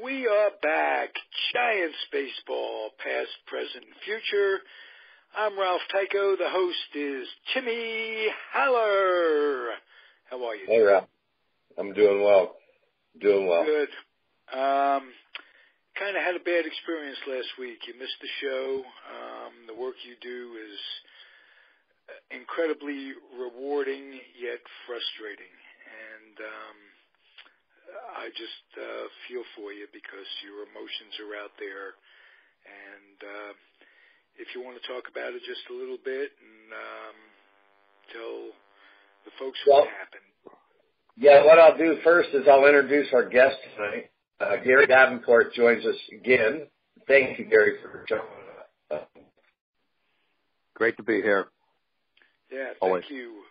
We are back. Giants baseball, past, present, and future. I'm Ralph Tyko. The host is Timmy Haller. How are you? Hey, Ralph. I'm doing well. Doing well. Good. Um, kind of had a bad experience last week. You missed the show. Um, the work you do is incredibly rewarding yet frustrating, and um, I just uh, feel for you because your emotions are out there, and uh, if you want to talk about it just a little bit and um, tell the folks well, what happened. Yeah, what I'll do first is I'll introduce our guest tonight. Uh, Gary Davenport joins us again. Thank you, Gary, for joining us. Great to be here. Yeah, thank Always. you.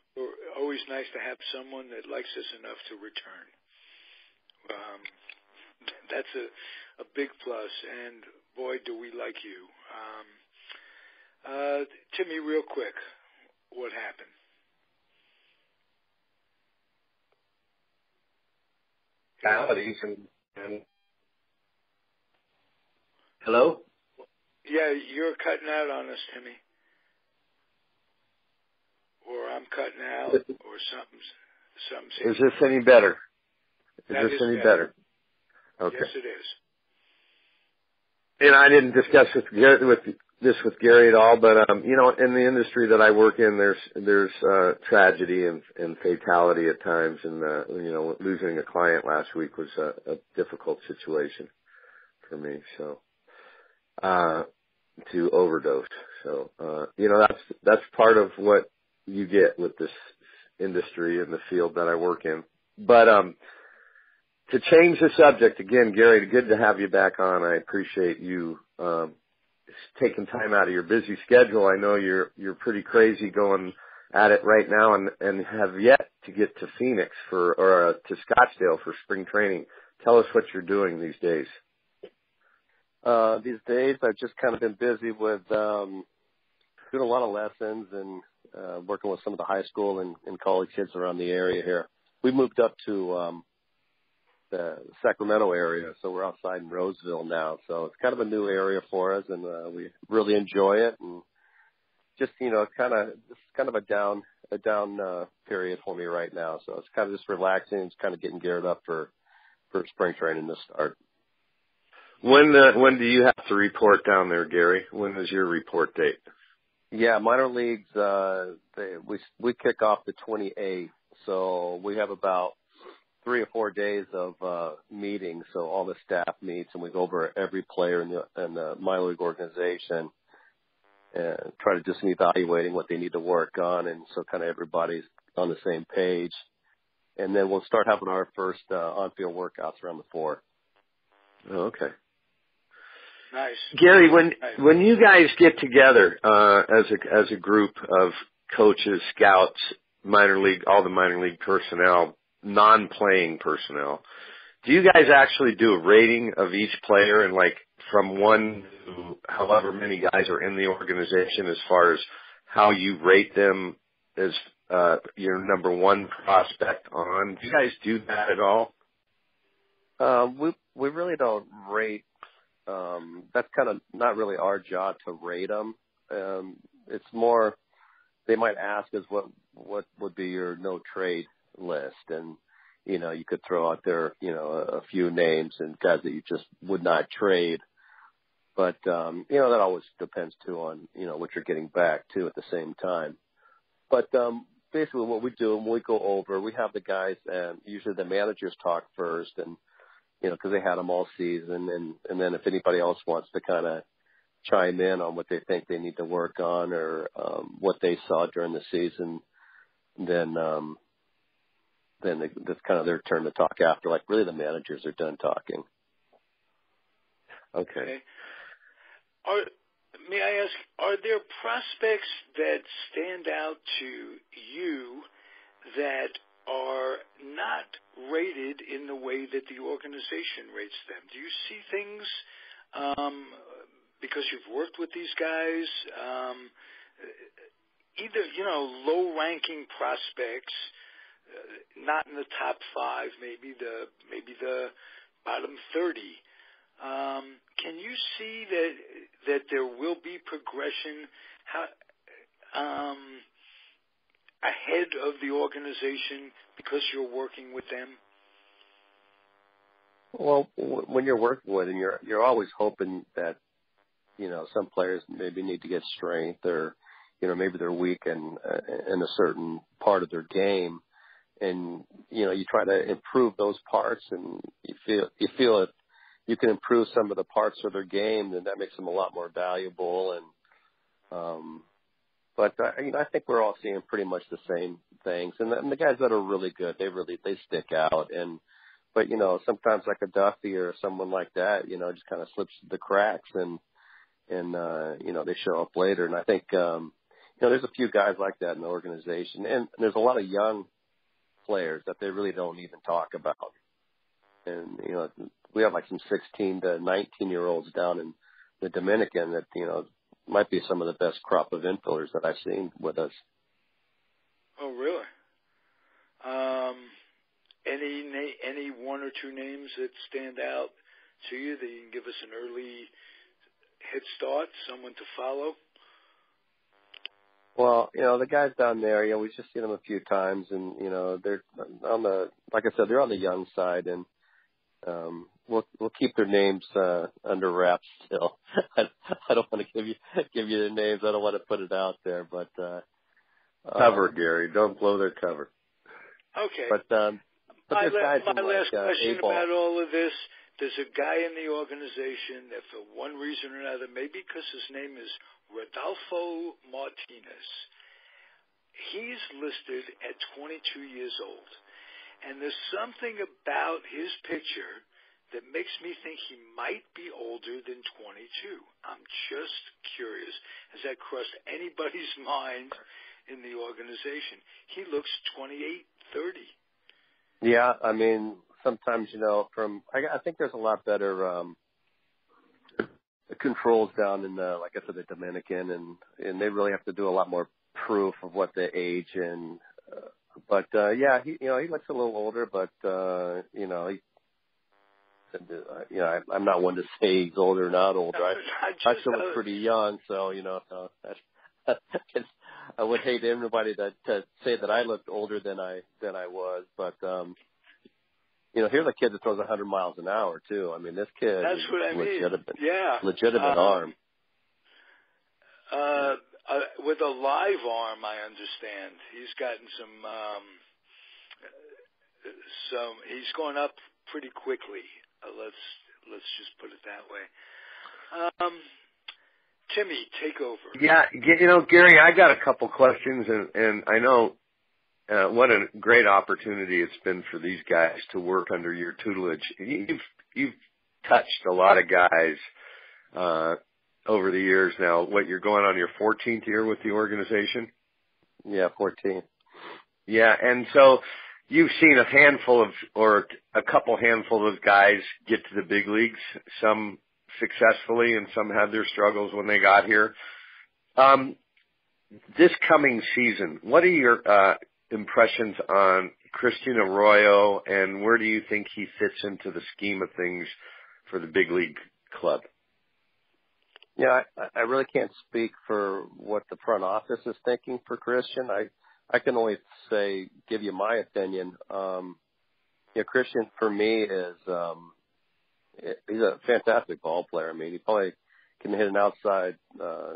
Always nice to have someone that likes us enough to return. Um, that's a a big plus, and boy, do we like you. Um, uh, Timmy, real quick, what happened? And, and hello. Yeah, you're cutting out on us, Timmy. Or I'm cutting out, or something's something's. Is this any better? Is that this is any better. better? Okay. Yes, it is. And I didn't discuss with with this with Gary at all, but um, you know, in the industry that I work in, there's there's uh, tragedy and, and fatality at times, and uh, you know, losing a client last week was a, a difficult situation for me. So, uh, to overdose. So, uh, you know, that's that's part of what you get with this industry and the field that I work in. But um, to change the subject again, Gary, good to have you back on. I appreciate you um, taking time out of your busy schedule. I know you're you're pretty crazy going at it right now, and and have yet to get to Phoenix for or uh, to Scottsdale for spring training. Tell us what you're doing these days. Uh, these days, I've just kind of been busy with um, doing a lot of lessons and uh, working with some of the high school and, and college kids around the area here. We moved up to um, the Sacramento area, so we're outside in Roseville now. So it's kind of a new area for us, and uh, we really enjoy it. And just you know, kind of it's kind of a down a down uh, period for me right now. So it's kind of just relaxing. It's kind of getting geared up for for spring training to start. When uh, when do you have to report down there, Gary? When is your report date? Yeah, minor leagues. Uh, they, we we kick off the 28th, so we have about three or four days of uh, meetings. So all the staff meets, and we go over every player in the, in the minor league organization and try to just evaluating what they need to work on, and so kind of everybody's on the same page. And then we'll start having our first uh, on-field workouts around the four. Oh, okay. Nice. Gary, when nice. when you guys get together uh, as a as a group of coaches, scouts, minor league, all the minor league personnel, non-playing personnel, do you guys actually do a rating of each player and like from one to however many guys are in the organization as far as how you rate them as uh, your number one prospect on? Do you guys do that at all? Uh, we we really don't rate um, that's kind of not really our job to rate them. Um, it's more they might ask us what what would be your no trade list, and you know you could throw out there you know a, few names and guys that you just would not trade. But um, you know that always depends too on you know what you're getting back too at the same time. But um, basically, what we do when we go over, we have the guys and usually the managers talk first and you know, because they had them all season, and and then if anybody else wants to kind of chime in on what they think they need to work on or um, what they saw during the season, then um, then they, that's kind of their turn to talk after. Like really, the managers are done talking. Okay. Are may I ask, are there prospects that stand out to you that are not rated in the way that the organization rates them. Do you see things um, because you've worked with these guys? Um, either you know low-ranking prospects, uh, not in the top five, maybe the maybe the bottom thirty. Um, can you see that that there will be progression how, um, ahead of the organization because you're working with them? Well, when you're working with them, you're you're always hoping that you know some players maybe need to get strength or you know maybe they're weak in in a certain part of their game and you know you try to improve those parts and you feel you feel if you can improve some of the parts of their game then that makes them a lot more valuable and um but I, you know, I think we're all seeing pretty much the same things. And the, and the guys that are really good they really they stick out. And but you know sometimes like a Duffy or someone like that you know just kind of slips the cracks and and uh you know they show up later. And I think um you know, there's a few guys like that in the organization, and there's a lot of young players that they really don't even talk about. And you know, we have like some 16 to 19 year olds down in the Dominican that you know might be some of the best crop of infielders that I've seen with us. Oh, really? Um, any na- any one or two names that stand out to you that you can give us an early head start, someone to follow? Well, you know, the guys down there, you know, we've just seen them a few times and, you know, they're on the, like I said, they're on the young side and, um, we'll, we'll keep their names, uh, under wraps still. I, I don't want to give you, give you their names. I don't want to put it out there, but, uh, cover, um, Gary. Don't blow their cover. Okay. But, um, but my, la- my last like, uh, question A-ball. about all of this. There's a guy in the organization that for one reason or another, maybe because his name is Rodolfo Martinez. He's listed at 22 years old. And there's something about his picture that makes me think he might be older than 22. I'm just curious. Has that crossed anybody's mind in the organization? He looks 28, 30. Yeah, I mean, sometimes you know, from I, I think there's a lot better um controls down in the, like I said, the Dominican, and and they really have to do a lot more proof of what the age and. Uh, but uh yeah, he you know he looks a little older, but uh you know he. You know, I, I'm not one to say he's older or not older. I, I still look pretty young, so you know, so it's, I would hate everybody that to say that I looked older than I than I was, but um you know, here's a kid that throws 100 miles an hour too. I mean, this kid That's is what I mean. legitimate, Yeah. legitimate Um, arm. Uh, uh, with a live arm, I understand he's gotten some, um, some. He's gone up pretty quickly. Uh, let's let's just put it that way. Um, Timmy, take over. Yeah, you know, Gary, I got a couple questions, and and I know uh, what a great opportunity it's been for these guys to work under your tutelage. You've you've touched a lot of guys uh, over the years now. What you're going on your 14th year with the organization? Yeah, 14. Yeah, and so you've seen a handful of or a couple handful of guys get to the big leagues. Some successfully, and some had their struggles when they got here. Um, this coming season, what are your uh, impressions on Christian Arroyo, and where do you think he fits into the scheme of things for the big league club? Yeah, I, I really can't speak for what the front office is thinking for Christian. I I can only say give you my opinion. Um, yeah, Christian for me is um, he's a fantastic ball player. I mean, he probably can hit an outside uh,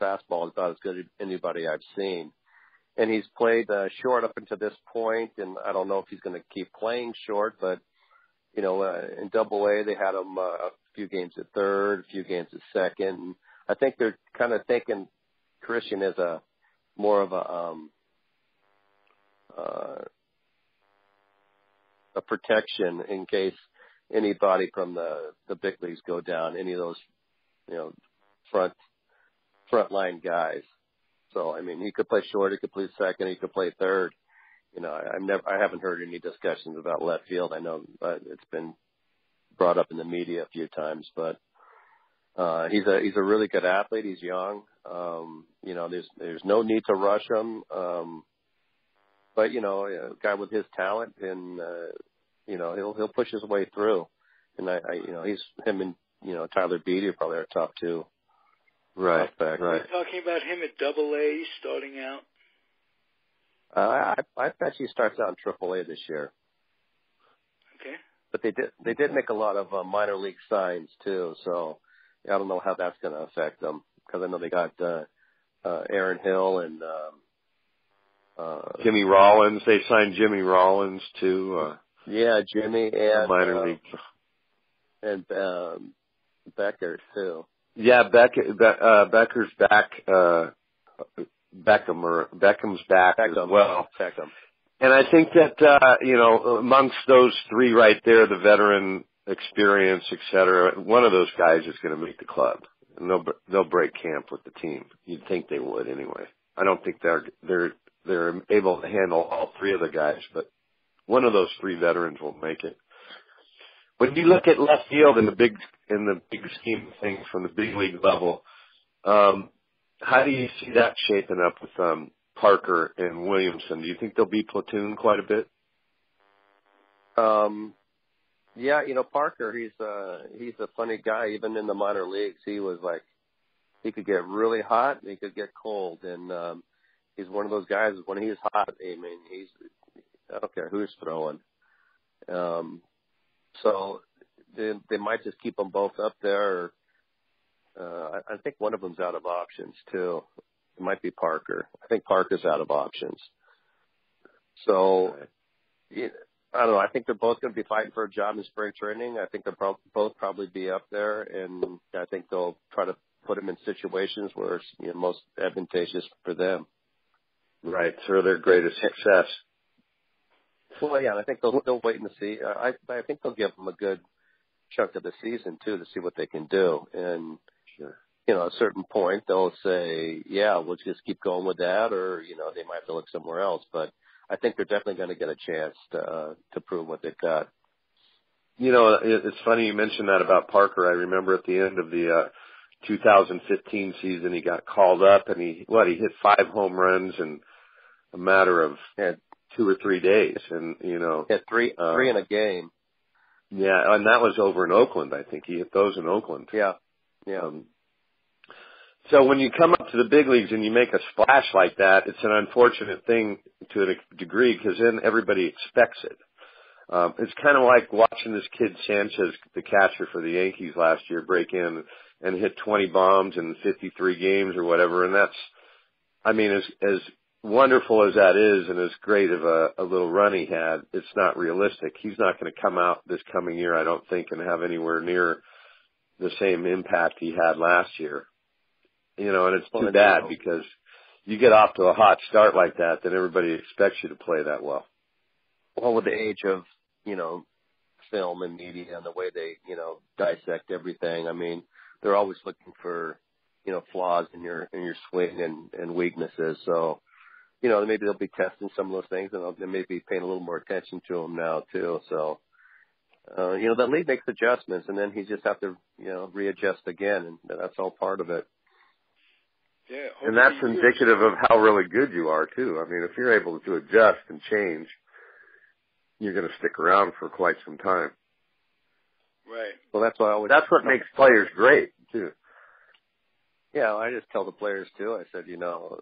fastball about as good as anybody I've seen. And he's played uh, short up until this point, and I don't know if he's going to keep playing short. But you know, uh, in Double A, they had him uh, a few games at third, a few games at second. I think they're kind of thinking Christian is a more of a um, uh, a protection in case anybody from the the big leagues go down, any of those you know front front line guys. So I mean, he could play short, he could play second, he could play third. You know, I, I've never, I haven't heard any discussions about left field. I know uh, it's been brought up in the media a few times, but uh, he's a he's a really good athlete. He's young. Um, you know, there's there's no need to rush him. Um, but you know, a guy with his talent and uh, you know he'll he'll push his way through. and I, I you know he's him and you know Tyler Beede are probably our top two. Right, prospects. right. Talking about him at Double A starting out. Uh, I I bet he starts out in Triple A this year. Okay. But they did they did make a lot of uh, minor league signs too, so I don't know how that's going to affect them because I know they got uh, uh, Aaron Hill and um, uh, Jimmy Rollins. They signed Jimmy Rollins to uh, yeah Jimmy and minor uh, league. and um, Becker too. Yeah, Beck, Be- uh, Becker's back. Uh, Beckham or Beckham's back Beckham. as well. Beckham. And I think that uh, you know, amongst those three right there, the veteran experience, et cetera, one of those guys is going to make the club. And they'll they'll break camp with the team. You'd think they would anyway. I don't think they're they're they're able to handle all three of the guys, but one of those three veterans will make it. When you look at left field in the big in the big scheme of things from the big league level, um, how do you see that shaping up with um, Parker and Williamson? Do you think they'll be platoon quite a bit? Um, yeah, you know Parker, he's uh he's a funny guy. Even in the minor leagues, he was like he could get really hot, and he could get cold, and um, he's one of those guys. When he's hot, I mean, he's I don't care who's throwing. Um, so they they might just keep them both up there. Or, uh, I, I think one of them's out of options too. It might be Parker. I think Parker's out of options. So, yeah, I don't know. I think they're both going to be fighting for a job in spring training. I think they'll pro- both probably be up there, and I think they'll try to put them in situations where it's you know, most advantageous for them. Right, so their greatest success. Well, yeah, I think they'll they'll wait and see. I I think they'll give them a good chunk of the season too to see what they can do, and Sure. you know, at a certain point they'll say, yeah, we'll just keep going with that, or you know, they might have to look somewhere else. But I think they're definitely going to get a chance to uh, to prove what they've got. You know, it's funny you mentioned that about Parker. I remember at the end of the uh 2015 season, he got called up and he what he hit five home runs in a matter of Had two or three days, and you know, had three Uh, three in a game. yeah, and that was over in Oakland. I think he hit those in Oakland. Yeah, yeah. Um, so when you come up to the big leagues and you make a splash like that, it's an unfortunate thing to a degree because then everybody expects it. Um, it's kind of like watching this kid Sanchez, the catcher for the Yankees last year, break in and hit 20 bombs in 53 games or whatever. And that's, I mean, as as wonderful as that is, and as great of a, a little run he had, it's not realistic. He's not going to come out this coming year, I don't think, and have anywhere near the same impact he had last year. You know, and it's too bad because you get off to a hot start like that, then everybody expects you to play that well. well, with the age of you know film and media and the way they you know dissect everything, I mean, they're always looking for you know flaws in your in your swing and and weaknesses. So, you know, maybe they'll be testing some of those things, and they'll, may be paying a little more attention to them now too. So, uh, you know, that league makes adjustments, and then he just have to you know readjust again, and that's all part of it. Yeah. And that's indicative of how really good you are too. I mean, if you're able to adjust and change, you're going to stick around for quite some time. Right. Well, that's why I always That's what makes players great too. Yeah, I just tell the players too. I said, you know,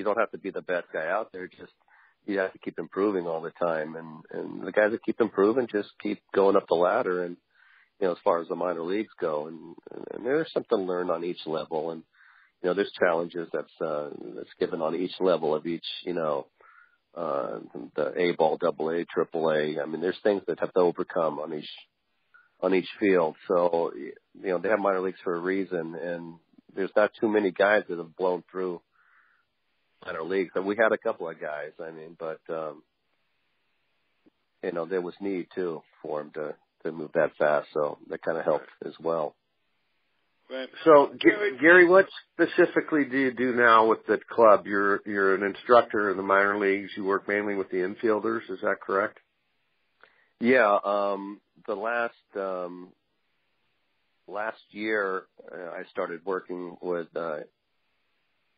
you don't have to be the best guy out there. Just you have to keep improving all the time, and and the guys that keep improving just keep going up the ladder. And you know, as far as the minor leagues go, and, and there's something to learn on each level, and you know, there's challenges that's uh, that's given on each level of each, you know, uh, the A ball, double A, triple A. I mean, there's things that have to overcome on each on each field. So you know, they have minor leagues for a reason, and there's not too many guys that have blown through minor leagues. And we had a couple of guys, I mean, but um you know, there was need too for him to to move that fast, so that kind of helped as well. Right. So, G- Gary- Gary, what specifically do you do now with the club? You're you're an instructor in the minor leagues. You work mainly with the infielders. Is that correct? Yeah, um the last um last year uh, I started working with uh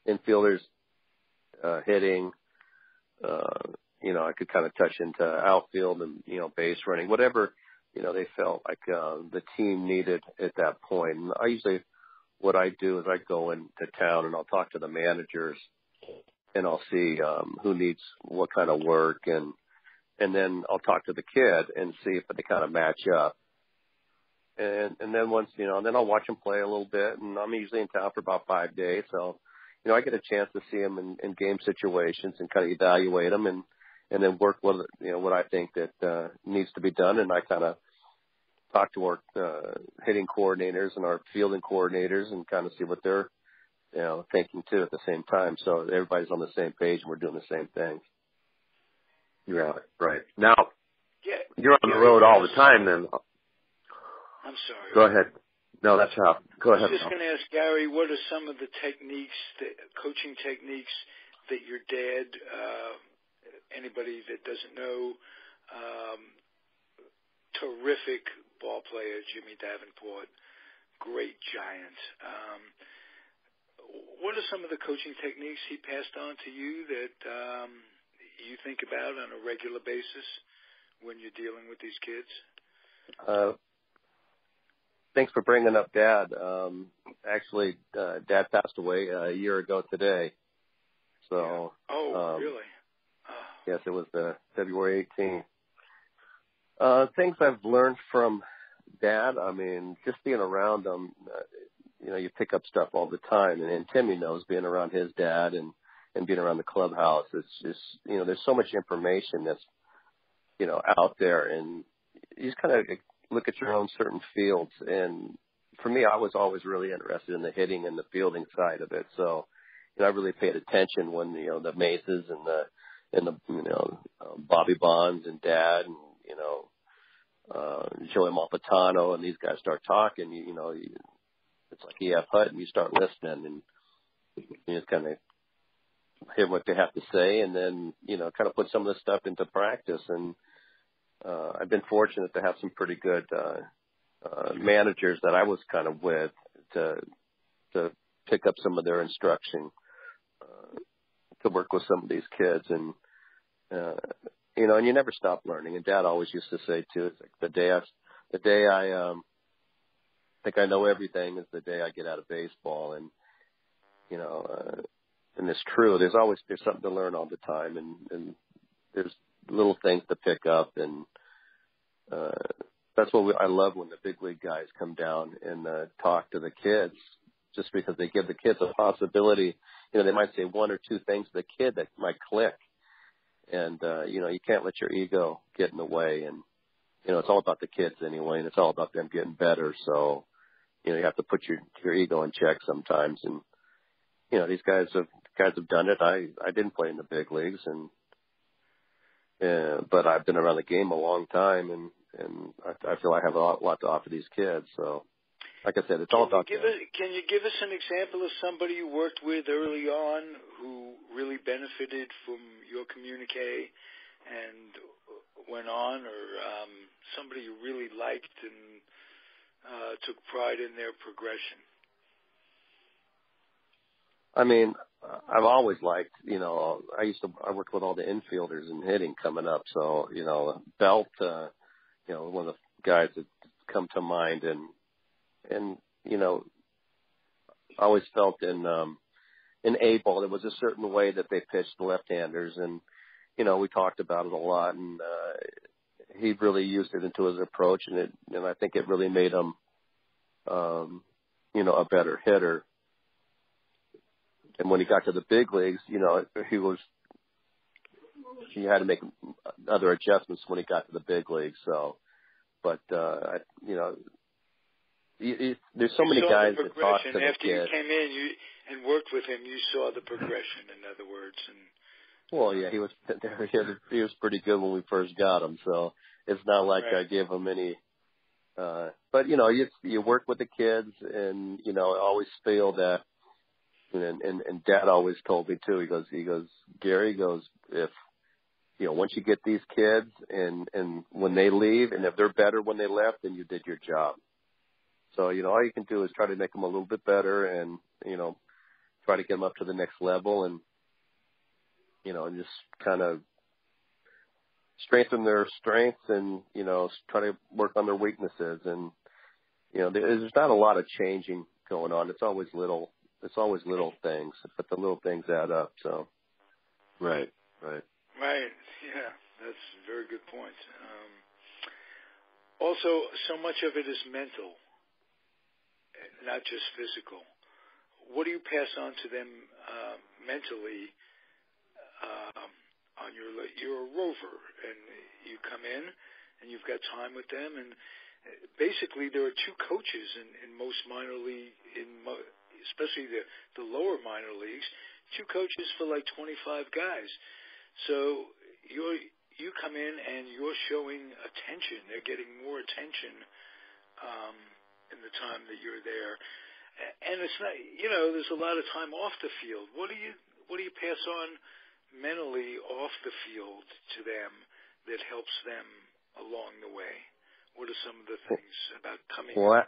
infielders uh hitting uh you know, I could kind of touch into outfield and, you know, base running, whatever you know, they felt like uh, the team needed at that point. And I usually, what I do is I go into town and I'll talk to the managers and I'll see um, who needs what kind of work and and then I'll talk to the kid and see if they kind of match up. And and then once you know, and then I'll watch them play a little bit. And I'm usually in town for about five days, so you know I get a chance to see them in, in game situations and kind of evaluate them and and then work with you know what I think that uh, needs to be done. And I kind of talk to our uh, hitting coordinators and our fielding coordinators and kind of see what they're you know thinking too at the same time. So everybody's on the same page and we're doing the same thing. Yeah, right. Now, Yeah. you're on the road all the time then. I'm sorry. Go ahead. No, that's how. Go ahead. I was just going to ask Gary, what are some of the techniques, the coaching techniques that your dad, uh, anybody that doesn't know, um, terrific ball player, Jimmy Davenport, great giant. Um, what are some of the coaching techniques he passed on to you that um, you think about on a regular basis when you're dealing with these kids? Uh, thanks for bringing up Dad. Um, actually, uh, Dad passed away a year ago today. So, Oh, Um, really? Oh. yes, it was the February 18th. Uh, things I've learned from Dad. I mean, just being around him. Uh, you know, you pick up stuff all the time, and, and Timmy knows being around his dad and and being around the clubhouse. It's just you know, there's so much information that's you know out there, and you just kind of look at your own certain fields. And for me, I was always really interested in the hitting and the fielding side of it. So, you know, I really paid attention when you know the Maces and the and the you know uh, Bobby Bonds and Dad and you know uh Joey Amalfitano and these guys start talking. You, you know, it's like E.F. Hutton. You start listening and you just kind of hear what they have to say, and then you know, kind of put some of this stuff into practice. And uh, I've been fortunate to have some pretty good uh, uh, managers that I was kind of with to to pick up some of their instruction uh, to work with some of these kids, and uh, you know, and you never stop learning. And Dad always used to say too, it's like the day I the day I um think I know everything is the day I get out of baseball, and you know. Uh, and it's true. There's always there's something to learn all the time, and and there's little things to pick up, and that's what we, I love when the big league guys come down and uh, talk to the kids, just because they give the kids a possibility. You know, they might say one or two things to the kid that might click, and uh, you know, you can't let your ego get in the way, and you know, it's all about the kids anyway, and it's all about them getting better. So, you know, you have to put your your ego in check sometimes, and you know, these guys have guys have done it. I I didn't play in the big leagues, and uh, but I've been around the game a long time, and and I, I feel I have a lot, lot to offer these kids. So, like I said, it's all Can you about give us, can you give us an example of somebody you worked with early on who really benefited from your communique and went on, or um, somebody you really liked and uh, took pride in their progression? I mean, I've always liked, you know, I used to, I worked with all the infielders and hitting coming up. So, you know, Belt, uh, you know, one of the guys that come to mind. And, and, you know, I always felt in, um, in A ball, there was a certain way that they pitched the left-handers. And, you know, we talked about it a lot. And, uh, he really used it into his approach. And it, and I think it really made him, um, you know, a better hitter and when he got to the big leagues, you know, he was he had to make other adjustments when he got to the big leagues. So, but uh, I, you know, you, you, there's so You many guys that talk to the after you came in, you and worked with him. You saw the progression, in other words, and Well, yeah, he was he was, he was pretty good when we first got him. So it's not like Right. I gave him any. Uh, but you know, you you work with the kids, and you know, I always feel that and and and dad always told me too he goes he goes gary goes if you know once you get these kids and and when they leave and if they're better when they left then you did your job. So you know all you can do is try to make them a little bit better and you know try to get them up to the next level and you know and just kind of strengthen their strengths and you know try to work on their weaknesses. And you know there's not a lot of changing going on. It's always little it's always little things but the little things add up so. Right right. Right yeah that's a very good point. Um also so much of it is mental not just physical. What do you pass on to them uh, mentally um, on your you're a rover and you come in and you've got time with them and basically there are two coaches in, in most minor league in mo- especially the the lower minor leagues two coaches for like 25 guys. So you're you come in and you're showing attention. They're getting more attention um in the time that you're there. And it's not you know there's a lot of time off the field. What do you what do you pass on mentally off the field to them that helps them along the way? What are some of the things about coming? Well,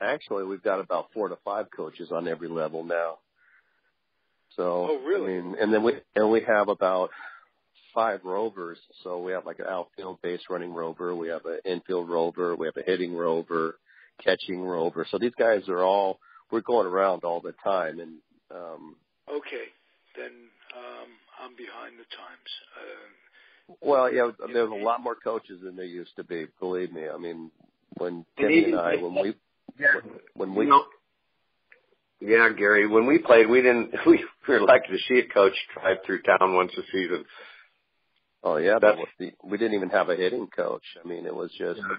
actually, we've got about four to five coaches on every level now. So, oh, really? I mean, and then we and we have about five rovers. So we have like an outfield base running rover, we have an infield rover, we have a hitting rover, catching rover. So these guys are all we're going around all the time, and um, okay, then um, I'm behind the times. Uh, well, yeah, there's a lot more coaches than there used to be. Believe me. I mean, when Timmy and I, when we, yeah. when we, yeah, Gary, when we played, we didn't. We were lucky to see a coach drive through town once a season. Oh yeah, that was the, we didn't even have a hitting coach. I mean, it was just yeah.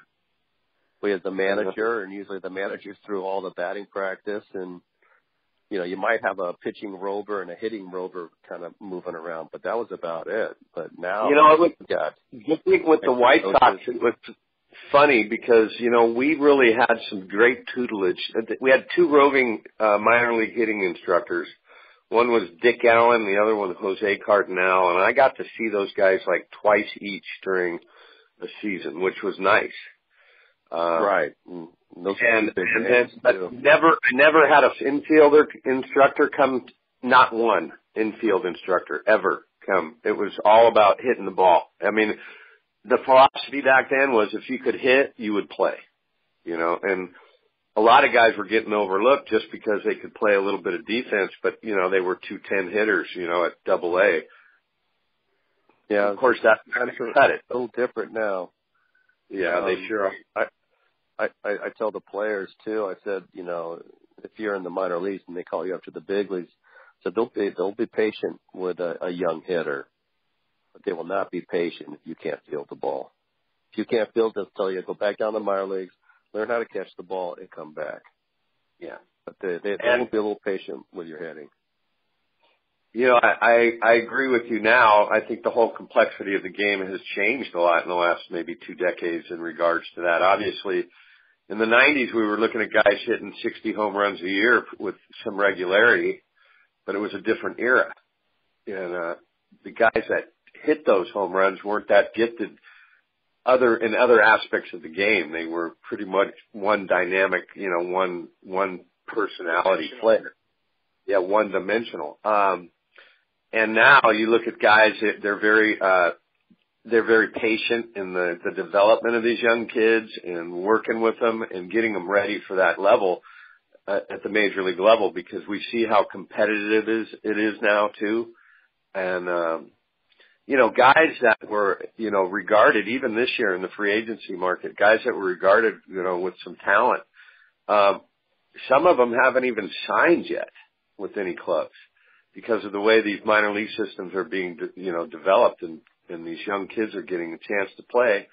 we had the manager, and usually the manager threw all the batting practice and you know, you might have a pitching rover and a hitting rover kind of moving around, but that was about it. But now, you know, it was, got just think with the White Sox, it was funny because you know we really had some great tutelage. We had two roving uh, minor league hitting instructors. One was Dick Allen, the other one Jose Cardenal, and I got to see those guys like twice each during the season, which was nice. Uh, right. Those and and then, but never never had a infielder instructor come. Not one infield instructor ever come. It was all about hitting the ball. I mean, the philosophy back then was if you could hit, you would play. You know, and a lot of guys were getting overlooked just because they could play a little bit of defense, but you know they were two ten hitters. You know, at Double A. Yeah, of course that kind of cut it. A little different now. Yeah, um, they sure. Are. I, I, I, I tell the players too. I said, you know, if you're in the minor leagues and they call you up to the big leagues, so they'll be they'll be patient with a, a young hitter, but they will not be patient if you can't field the ball. If you can't field, they'll tell you go back down to the minor leagues, learn how to catch the ball, and come back. Yeah, but they they, they will be a little patient with your hitting. You know, I, I I agree with you now. I think the whole complexity of the game has changed a lot in the last maybe two decades in regards to that. Obviously, in the 90s, we were looking at guys hitting 60 home runs a year with some regularity, but it was a different era. And, uh, the guys that hit those home runs weren't that gifted other, in other aspects of the game. They were pretty much one dynamic, you know, one, one personality player. Yeah, one dimensional. Um, and now you look at guys, they're very, uh, they're very patient in the, the development of these young kids and working with them and getting them ready for that level uh, at the major league level because we see how competitive it is it is now too. And um you know, guys that were, you know, regarded even this year in the free agency market, guys that were regarded, you know, with some talent. Um some of them haven't even signed yet with any clubs because of the way these minor league systems are being, you know, developed and and these young kids are getting a chance to play,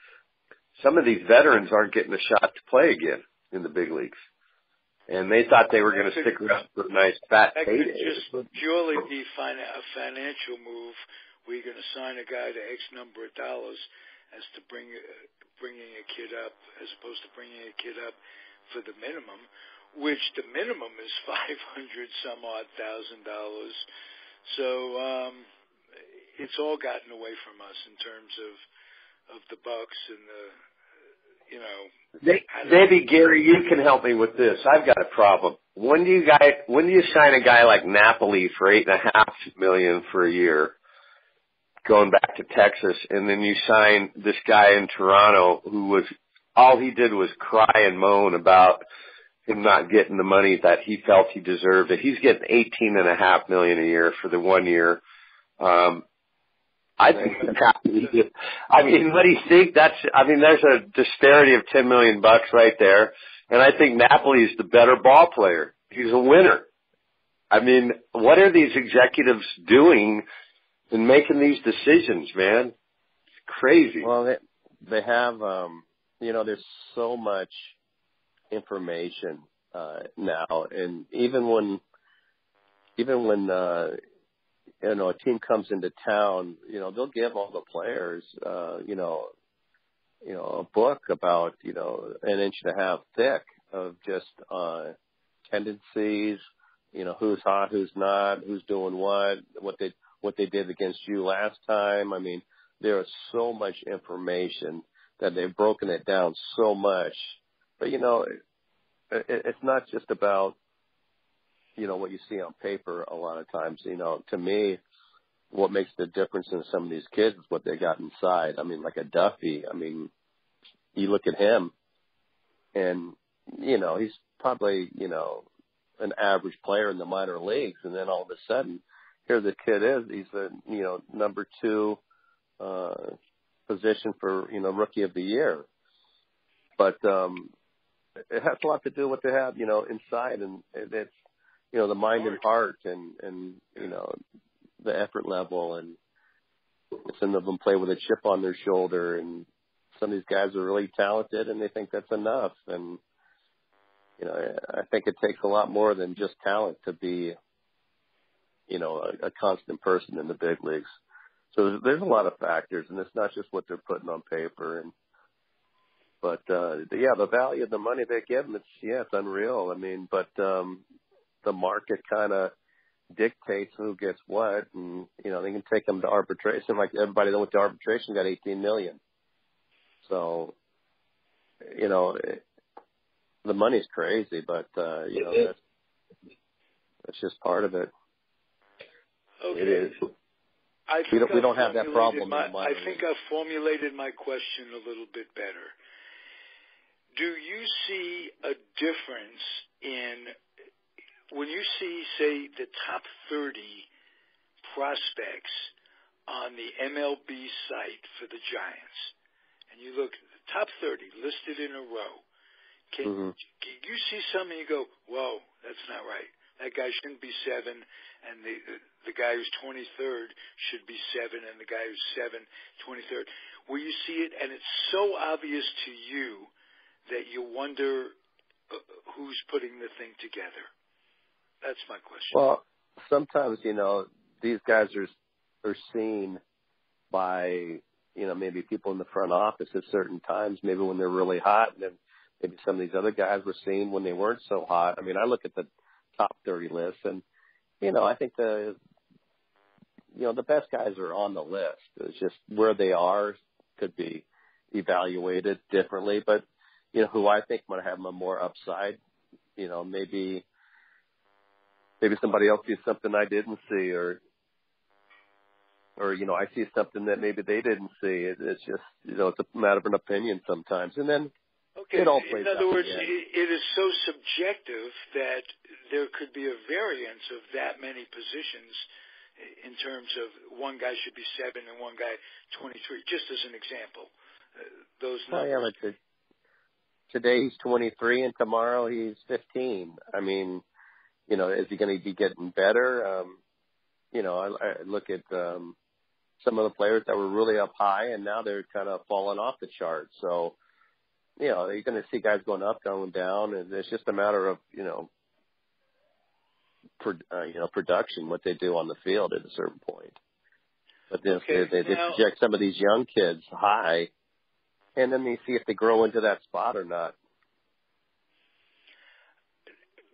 some of these veterans aren't getting a shot to play again in the big leagues. And they thought they were going to stick around for a nice fat that payday. Could just purely be a financial move where you're going to sign a guy to X number of dollars as to bring bringing a kid up as opposed to bringing a kid up for the minimum, which the minimum is five hundred some odd thousand dollars. So um, it's all gotten away from us in terms of of the bucks and the you know. Maybe Gary, you can help me with this. I've got a problem. When do you guy when do you sign a guy like Napoli for eight and a half million for a year? going back to Texas, and then you sign this guy in Toronto who was all he did was cry and moan about him not getting the money that he felt he deserved. That he's getting eighteen and a half million a year for the one year. Um, I think I mean, what do you think? That's I mean, there's a disparity of ten million bucks right there, and I think Napoli's the better ball player. He's a winner. I mean, what are these executives doing in making these decisions, man? It's crazy. Well, they they have um, you know, there's so much information uh, now, and even when even when uh, you know a team comes into town, you know they'll give all the players uh, you know you know a book about you know an inch and a half thick of just uh, tendencies, you know who's hot, who's not, who's doing what, what they what they did against you last time. I mean, there is so much information that they've broken it down so much. But you know, it, it, it's not just about what you see on paper. A lot of times, you know, to me, what makes the difference in some of these kids is what they got inside. I mean, like a Duffy. I mean, you look at him, and you know he's probably you know an average player in the minor leagues, and then all of a sudden, here the kid is. He's you know number two uh, position for you know rookie of the year. But um, it has a lot to do with what they have, you know, inside, and it's you know the mind and heart, and and you know the effort level, and some of them play with a chip on their shoulder, and some of these guys are really talented, and they think that's enough, and you know I think it takes a lot more than just talent to be, you know, a, a constant person in the big leagues. So there's, there's a lot of factors, and it's not just what they're putting on paper, and but uh yeah, the value of the money they give them, it's yeah, it's unreal. I mean, but um the market kind of dictates who gets what, and you know they can take them to arbitration. Like everybody that went to arbitration got 18 million. So, you know, it, the money's crazy, but uh, you know that's that's just part of it. Okay. It is. I we don't, we don't have that problem. My, I think I've formulated my question a little bit better do you see a difference in when you see, say, the top 30 prospects on the MLB site for the Giants, and you look at the top 30 listed in a row, can, mm-hmm. can you see some and you go, whoa, that's not right. That guy shouldn't be seven, and the the guy who's 23rd should be seven, and the guy who's seven, 23rd. Where you see it, and it's so obvious to you that you wonder uh, who's putting the thing together? That's my question. Well, sometimes you know these guys are are seen by you know maybe people in the front office at certain times, maybe when they're really hot, and then maybe some of these other guys were seen when they weren't so hot. I mean, I look at the top 30 list, and you know I think the you know the best guys are on the list. It's just where they are could be evaluated differently, but you know, who I think might have a more upside. You know, maybe maybe somebody else sees something I didn't see, or or you know, I see something that maybe they didn't see. It, it's just you know, it's a matter of an opinion sometimes, and then okay. it all plays In other words, again. it is so subjective that there could be a variance of that many positions in terms of one guy should be seven and one guy twenty three. Just as an example, uh, those numbers. Well, yeah, today he's 23 and tomorrow he's 15. I mean, you know, is he going to be getting better? Um, you know, I, I look at um, some of the players that were really up high and now they're kind of falling off the chart. So, you know, you're going to see guys going up, going down, and it's just a matter of you know, pro, uh, you know, production, what they do on the field at a certain point. But then okay, they, they, now, project some of these young kids high and then you see if they grow into that spot or not.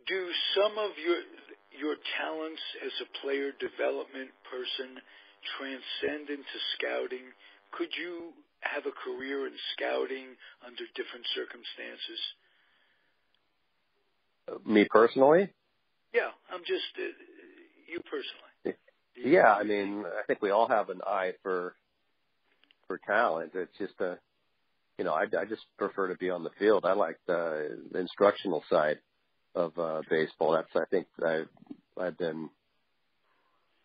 Do some of your your talents as a player development person transcend into scouting? Could you have a career in scouting under different circumstances? Me personally? Yeah, I'm just uh, you personally. Yeah, I mean, I think we all have an eye for for talent. It's just a, you know, I, I just prefer to be on the field. I like the, the instructional side of uh, baseball. That's I think I've I've been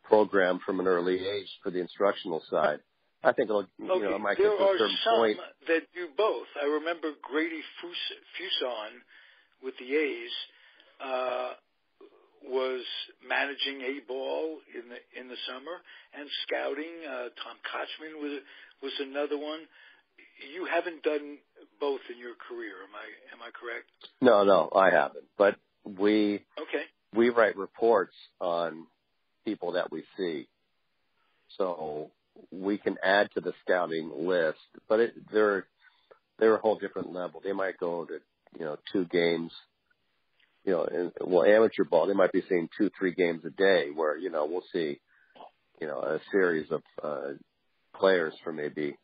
programmed from an early age for the instructional side. I think it'll, you Okay, know, might there get to a are certain some point. that do both. I remember Grady Fus- Fuson with the A's uh, was managing a ball in the in the summer and scouting. Uh, Tom Kotchman was was another one. You haven't done both in your career, am I am I correct? No, no, I haven't. But we Okay. we write reports on people that we see, so we can add to the scouting list. But it, they're they're a whole different level. They might go to you know two games. You know, in, well, amateur ball, they might be seeing two, three games a day. Where you know we'll see, you know, a series of uh, players for maybe,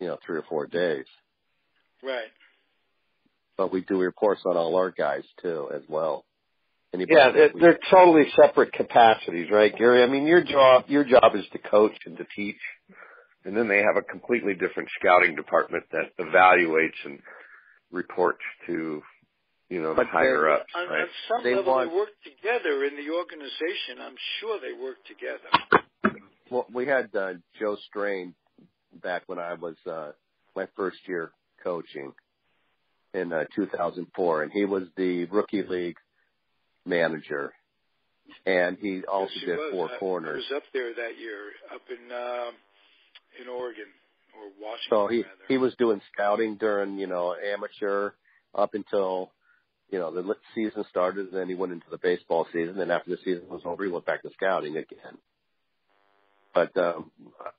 you know, three or four days. Right. But we do reports on all our guys too, as well. Anybody Yeah, they're, we- they're totally separate capacities, right, Gary? I mean, your job your job is to coach and to teach, and then they have a completely different scouting department that evaluates and reports to, you know, the higher they- ups, On, right? on some They level, want- they work together in the organization. I'm sure they work together. Well, we had uh, Joe Strain back when I was uh, my first year coaching in uh, 2004, and he was the rookie league manager, and he also Yes, he did was. four I- I corners. was up there that year, up in um in Oregon or Washington. So he rather. he was doing scouting during you know amateur up until you know the season started, and then he went into the baseball season. Then after the season was over, he went back to scouting again. But um,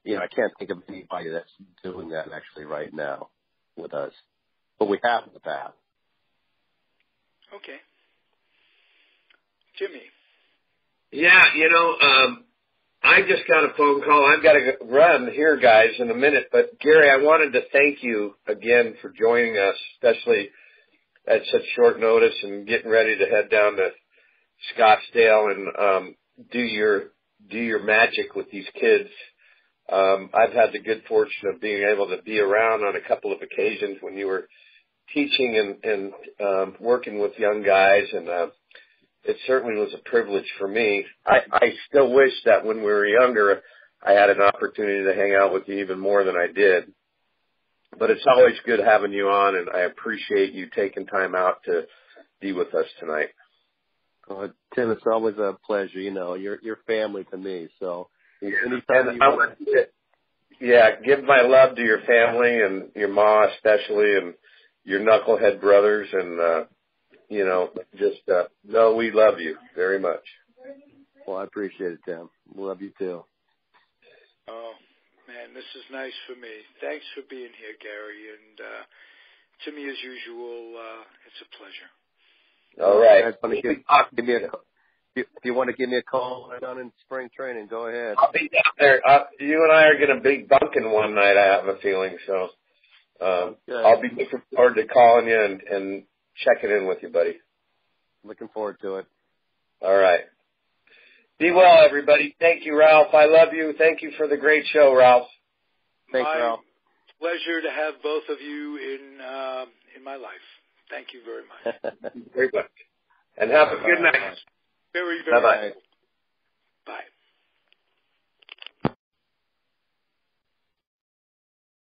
you know, I can't think of anybody that's doing that actually right now with us. But we have in the past. Okay. Jimmy. Yeah, you know, um, I just got a phone call. I've got to run here, guys, in a minute. But Gary, I wanted to thank you again for joining us, especially at such short notice and getting ready to head down to Scottsdale and um, do your do your magic with these kids. Um, I've had the good fortune of being able to be around on a couple of occasions when you were teaching and, and um, working with young guys, and uh, it certainly was a privilege for me. I, I still wish that when we were younger, I had an opportunity to hang out with you even more than I did. But it's always good having you on, and I appreciate you taking time out to be with us tonight. Uh, Tim, it's always a pleasure. You know, you're you're family to me. So anytime And you I want, want to, yeah, give my love to your family and your ma especially, and your knucklehead brothers, and uh, you know, just uh, know we love you very much. well, I appreciate it, Tim. Love you too. Oh man, this is nice for me. Thanks for being here, Gary. And uh, to me, as usual, uh, it's a pleasure. All right. Guys, wanna give, give me a call. If if you want to give me a call down in spring training, go ahead. I'll be down there. Uh, you and I are going to be bunking one night. I have a feeling so. Um, Good. I'll be looking forward to calling you and, and checking in with you, buddy. Looking forward to it. All right. Be well, everybody. Thank you, Ralph. I love you. Thank you for the great show, Ralph. Thanks, my Ralph. pleasure to have both of you in uh, in my life. Thank you very much. Very much. And have a good night. Very, very Bye-bye.